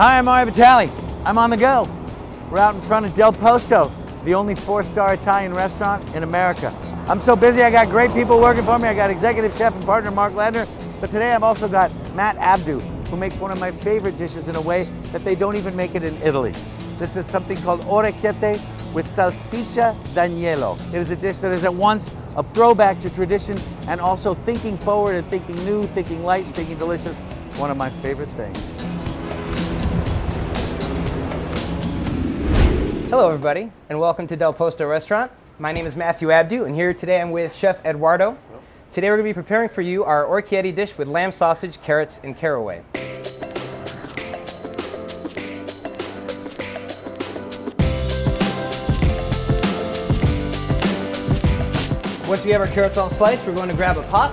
Hi, I'm Mario Batali. I'm on the go. We're out in front of Del Posto, the only four-star Italian restaurant in America. I'm so busy, I got great people working for me. I got executive chef and partner Mark Ladner, but today I've also got Matt Abdoo, who makes one of my favorite dishes in a way that they don't even make it in Italy. This is something called orecchiette with salsiccia d'agnello. It is a dish that is at once a throwback to tradition and also thinking forward and thinking new, thinking light and thinking delicious. One of my favorite things. Hello everybody and welcome to Del Posto Restaurant. My name is Matthew Abdoo and here today I'm with Chef Eduardo. Today we're going to be preparing for you our orecchiette dish with lamb sausage, carrots, and caraway. Once we have our carrots all sliced, we're going to grab a pot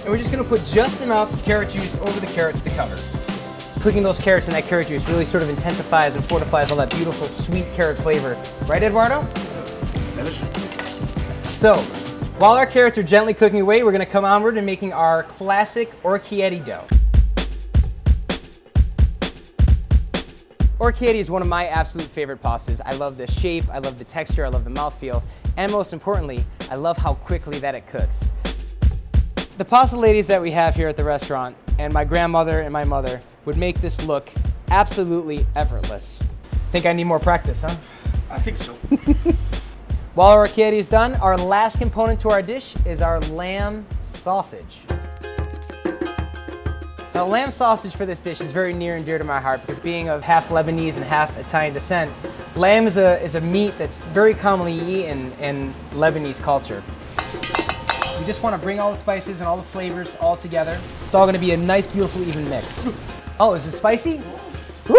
and we're just going to put just enough carrot juice over the carrots to cover. Cooking those carrots in that carrot juice really sort of intensifies and fortifies all that beautiful sweet carrot flavor. Right, Eduardo? So, while our carrots are gently cooking away, we're going to come onward and making our classic orecchiette dough. Orecchiette is one of my absolute favorite pastas. I love the shape, I love the texture, I love the mouthfeel, and most importantly, I love how quickly that it cooks. The pasta ladies that we have here at the restaurant, and my grandmother and my mother, would make this look absolutely effortless. Think I need more practice, huh? I think so. While our orecchiette is done, our last component to our dish is our lamb sausage. Now, lamb sausage for this dish is very near and dear to my heart because being of half Lebanese and half Italian descent, lamb is a, is a meat that's very commonly eaten in Lebanese culture. We just want to bring all the spices and all the flavors all together. It's all going to be a nice, beautiful, even mix. Oh, is it spicy? Woo!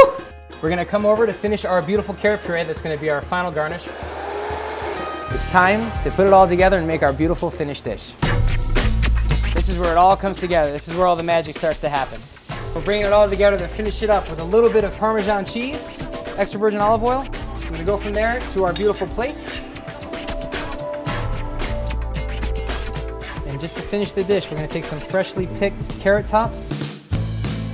We're going to come over to finish our beautiful carrot puree. That's going to be our final garnish. It's time to put it all together and make our beautiful finished dish. This is where it all comes together. This is where all the magic starts to happen. We're bringing it all together to finish it up with a little bit of Parmesan cheese, extra virgin olive oil. We're gonna go from there to our beautiful plates. And just to finish the dish, we're gonna take some freshly picked carrot tops.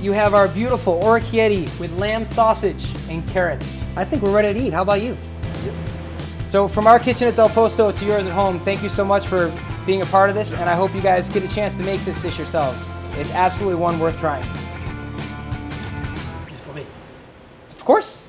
You have our beautiful orecchiette with lamb sausage and carrots. I think we're ready to eat. How about you? So from our kitchen at Del Posto to yours at home, thank you so much for being a part of this, and I hope you guys get a chance to make this dish yourselves. It's absolutely one worth trying. It's for me. Of course.